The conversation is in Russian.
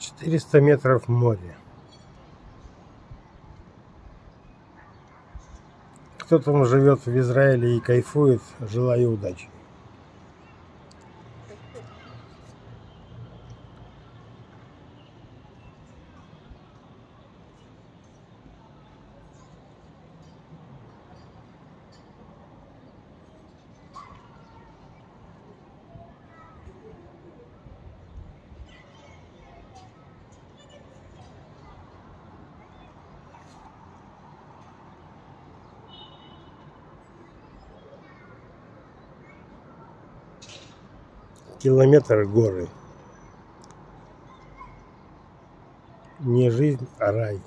400 метров море. Кто там живет в Израиле и кайфует, желаю удачи. Километр горы. Не жизнь, а рай.